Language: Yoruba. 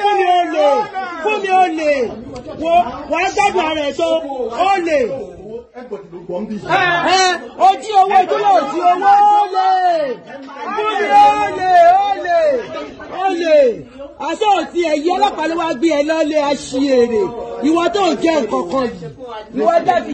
fún mi olè fún mi olè wo wà á gbádùn ara ẹ̀ tó olè. ojú owó ìdúró òsì owó olè fún mi olè olè olè aṣọ òsì ẹ̀yí ọlọ́pàá ló wá gbé ẹ lọ́lé aṣèrè ìwọ tó jẹ́ nǹkan kan yìí ìwọ dàbí.